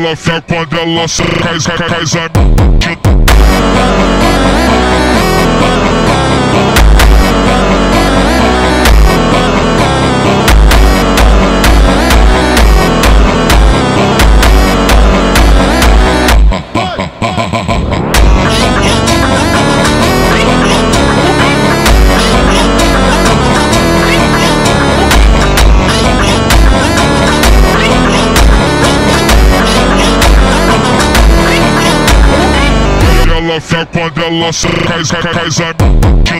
ela fé quando ela sai, cai, cai, cai, cai, ela fé quando ela sai, cai, cai, cai,